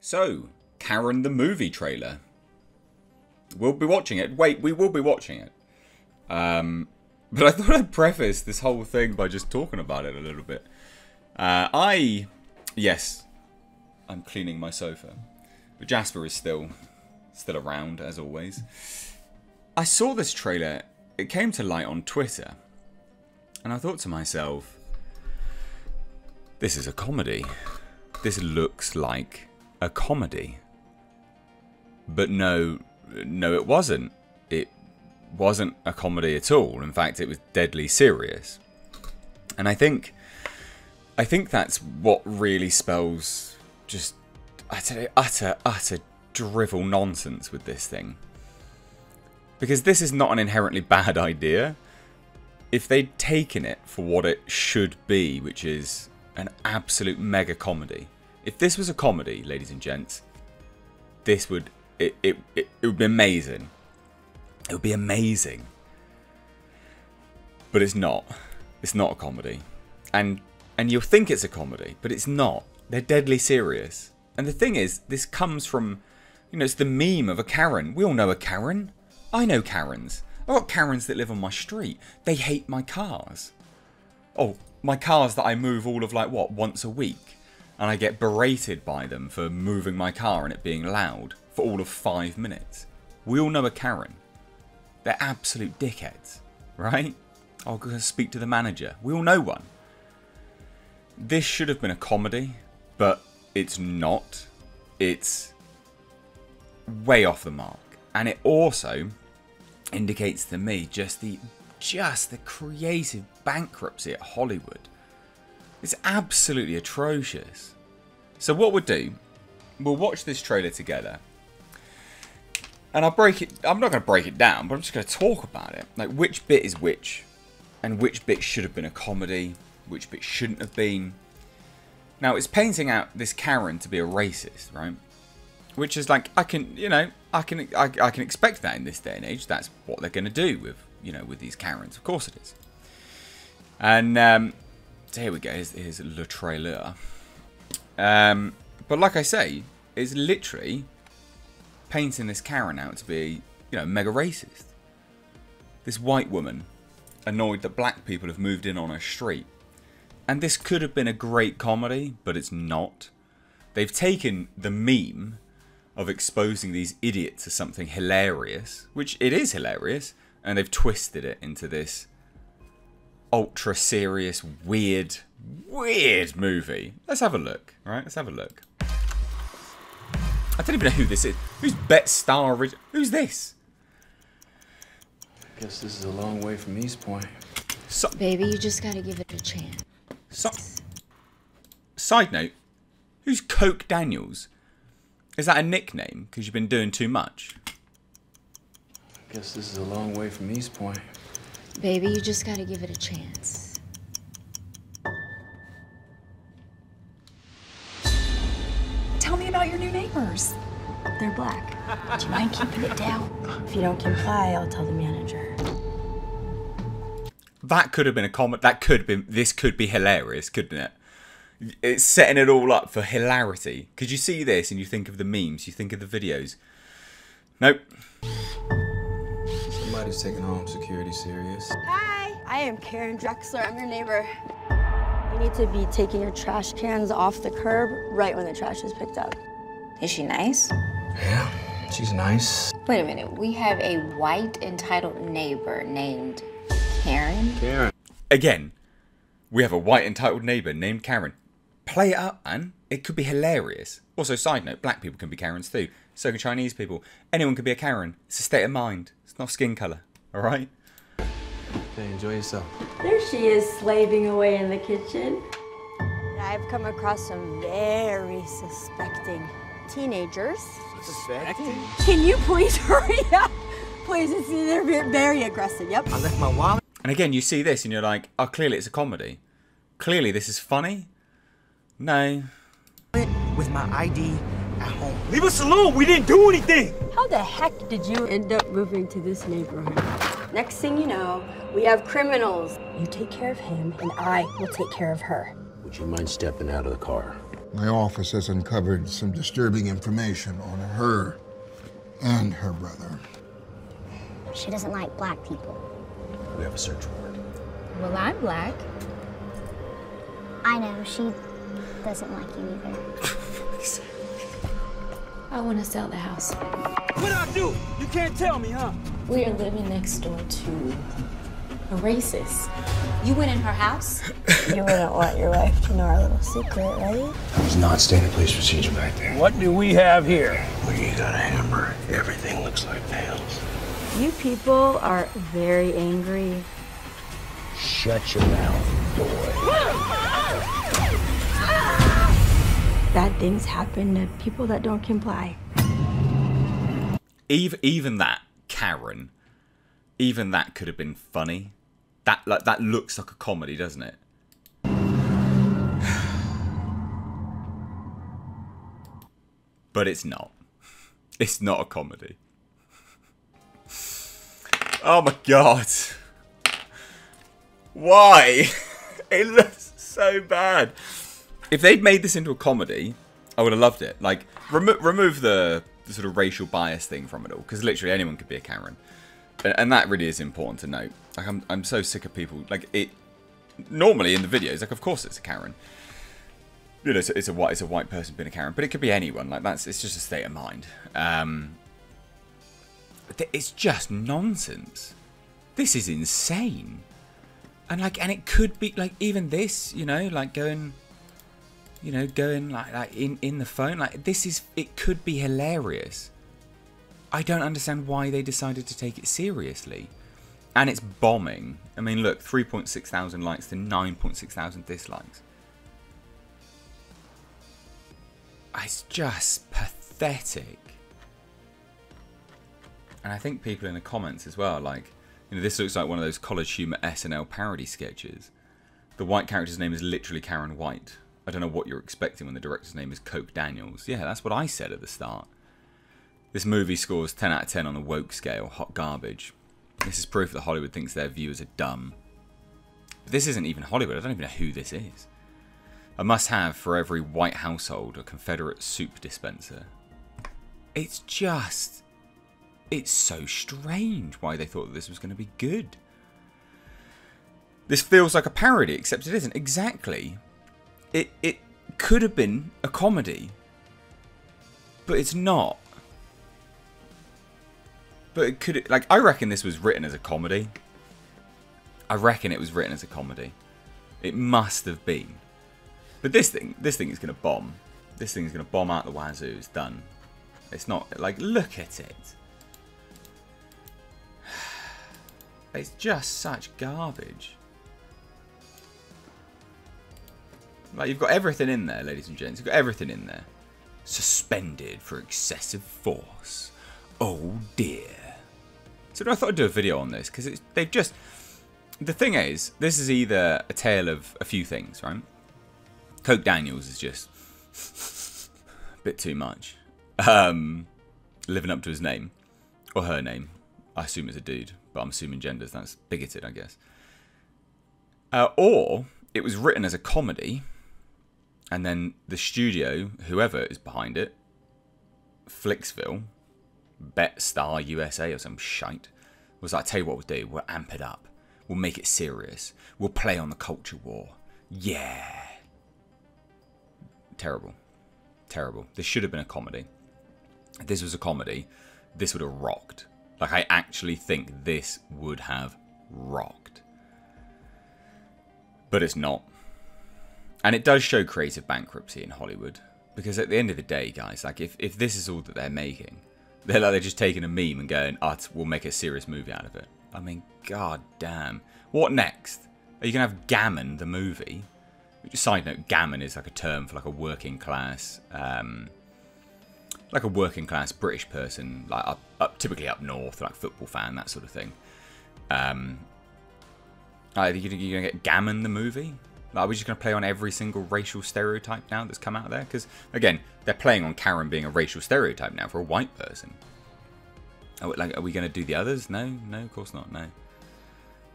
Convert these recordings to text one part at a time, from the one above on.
So, Karen the movie trailer. We'll be watching it. Wait, we will be watching it. Um, but I thought I'd preface this whole thing by just talking about it a little bit. Uh, I, yes, I'm cleaning my sofa, but Jasper is still, still around as always. I saw this trailer. It came to light on Twitter, and I thought to myself, "This is a comedy. This looks like a comedy." But no, no, it wasn't. It wasn't a comedy at all. In fact, it was deadly serious. And I think, I think that's what really spells just utter, utter, utter drivel nonsense with this thing. Because this is not an inherently bad idea. If they'd taken it for what it should be, which is an absolute mega comedy. If this was a comedy, ladies and gents, this would it, it, it, it would be amazing. It would be amazing. But it's not. It's not a comedy. And and you'll think it's a comedy, but it's not. They're deadly serious. And the thing is, this comes from you know, it's the meme of a Karen. We all know a Karen. I know Karens. I've got Karens that live on my street. They hate my cars. Oh, my cars that I move all of like what, once a week. And I get berated by them for moving my car and it being loud for all of five minutes. We all know a Karen. They're absolute dickheads, right? I'll go speak to the manager. We all know one. This should have been a comedy, but it's not. It's way off the mark. And it also indicates to me just the just the creative bankruptcy at Hollywood. It's absolutely atrocious. So what we'll do, we'll watch this trailer together. And I'll break it I'm not gonna break it down, but I'm just gonna talk about it. Like which bit is which, and which bit should have been a comedy, which bit shouldn't have been. Now it's painting out this Karen to be a racist, right? Which is like I can, you know, I can I, I can expect that in this day and age. That's what they're going to do with you know with these Karens. Of course it is. And um, so here we go. Here's, here's le trailer. Um, but like I say, it's literally painting this Karen out to be you know mega racist. This white woman annoyed that black people have moved in on her street. And this could have been a great comedy, but it's not. They've taken the meme of exposing these idiots as something hilarious, which it is hilarious, and they've twisted it into this ultra serious, weird, weird movie. Let's have a look, right? Let's have a look. I don't even know who this is. Who's Bet Star Who's this? I guess this is a long way from East Point. So Baby, you just gotta give it a chance. so side note, who's Coke Daniels? Is that a nickname because you've been doing too much? I guess this is a long way from East Point. Baby, you just gotta give it a chance. Tell me about your new neighbors. They're black. Do you mind keeping it down? If you don't comply, I'll tell the manager. That could have been a comment. That could have been. This could be hilarious, couldn't it? It's setting it all up for hilarity. Because you see this and you think of the memes, you think of the videos. Nope. Somebody's taking home security serious. Hi, I am Karen Drexler. I'm your neighbor. You need to be taking your trash cans off the curb right when the trash is picked up. Is she nice? Yeah, she's nice. Wait a minute. We have a white entitled neighbor named Karen. Karen. Again, we have a white entitled neighbour named Karen. Play it up, man. It could be hilarious. Also, side note, black people can be Karens too. So can Chinese people. Anyone can be a Karen. It's a state of mind. It's not skin colour. Alright? Okay, enjoy yourself. There she is, slaving away in the kitchen. I've come across some very suspecting teenagers. Suspecting? Can you please hurry up? Please, it's, they're very aggressive. Yep. I left my wallet. And again, you see this and you're like, oh, clearly it's a comedy. Clearly this is funny. No. With my ID at home. Leave us alone. We didn't do anything. How the heck did you end up moving to this neighborhood? Next thing you know, we have criminals. You take care of him, and I will take care of her. Would you mind stepping out of the car? My office has uncovered some disturbing information on her and her brother. She doesn't like black people. We have a search warrant. Well, I'm black. I know, she doesn't like you either. I want to sell the house. What I do? You can't tell me, huh? We are living next door to a racist. You went in her house? You wouldn't want your wife to know our little secret, right? There's not standard police procedure back there. What do we have here? When you got a hammer, everything looks like nails. You people are very angry. Shut your mouth, boy. Bad things happen to people that don't comply. Even even that Karen, even that could have been funny. That like that looks like a comedy, doesn't it? But it's not. It's not a comedy. Oh my god. Why? It looks so bad. If they'd made this into a comedy, I would have loved it. Like, remo- remove the, the sort of racial bias thing from it all, because literally anyone could be a Karen, and, and that really is important to note. Like, I'm I'm so sick of people like it. Normally in the videos, like, of course it's a Karen. You know, it's a, it's a white it's a white person being a Karen, but it could be anyone. Like that's it's just a state of mind. Um, it's just nonsense. This is insane. And like, and it could be like even this, you know, like going, you know, going like like in in the phone. Like this is it could be hilarious. I don't understand why they decided to take it seriously. And it's bombing. I mean, look, 3.6 thousand likes to 9.6 thousand dislikes. It's just pathetic. And I think people in the comments as well, like, you know, this looks like one of those college humor SNL parody sketches. The white character's name is literally Karen White. I don't know what you're expecting when the director's name is Coke Daniels. Yeah, that's what I said at the start. This movie scores 10 out of 10 on the woke scale, hot garbage. This is proof that Hollywood thinks their viewers are dumb. But this isn't even Hollywood, I don't even know who this is. A must have for every white household, a Confederate soup dispenser. It's just. It's so strange why they thought that this was going to be good. This feels like a parody, except it isn't. Exactly. It, it could have been a comedy, but it's not. But it could. Like, I reckon this was written as a comedy. I reckon it was written as a comedy. It must have been. But this thing, this thing is going to bomb. This thing is going to bomb out the wazoo. It's done. It's not like look at it. It's just such garbage. Like you've got everything in there, ladies and gents. You've got everything in there. Suspended for excessive force. Oh dear. So I thought I'd do a video on this because they've just. The thing is, this is either a tale of a few things, right? Coke Daniels is just a bit too much. Um, living up to his name or her name. I assume it's a dude, but I'm assuming genders. That's bigoted, I guess. Uh, or it was written as a comedy, and then the studio, whoever is behind it, Flixville, BetStar USA or some shite, was like, tell you what we'll do, we'll amp it up. We'll make it serious. We'll play on the culture war. Yeah. Terrible. Terrible. This should have been a comedy. If this was a comedy, this would have rocked. Like, I actually think this would have rocked. But it's not. And it does show creative bankruptcy in Hollywood. Because at the end of the day, guys, like, if, if this is all that they're making, they're like, they're just taking a meme and going, oh, we'll make a serious movie out of it. I mean, god damn. What next? Are you to have Gammon, the movie? Side note, gammon is like a term for like a working class, um, like a working class British person, like up, up typically up north, like football fan, that sort of thing. Um, are you, you gonna get Gammon the movie? Like, are we just gonna play on every single racial stereotype now that's come out there? Because again, they're playing on Karen being a racial stereotype now for a white person. Are we, like, are we gonna do the others? No, no, of course not. No.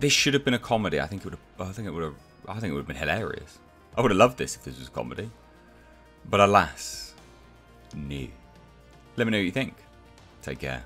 This should have been a comedy. I think it would have. I think it would have. I think it would have been hilarious. I would have loved this if this was a comedy. But alas, no. Let me know what you think. Take care.